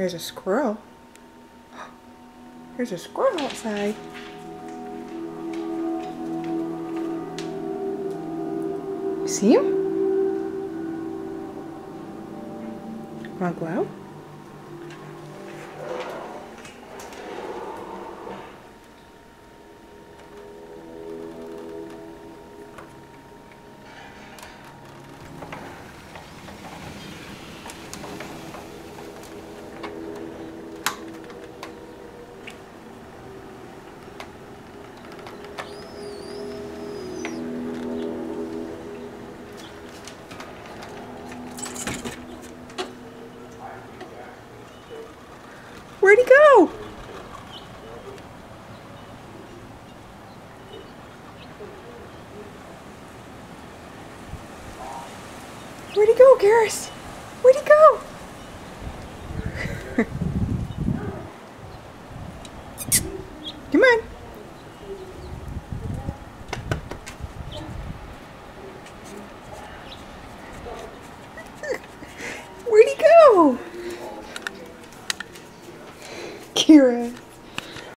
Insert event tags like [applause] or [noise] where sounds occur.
Here's a squirrel. There's a squirrel outside. See him? Wanna go out? Where'd he go? Where'd he go, Garrus? Where'd he go? [laughs] Come on. [laughs] Where'd he go? Kira.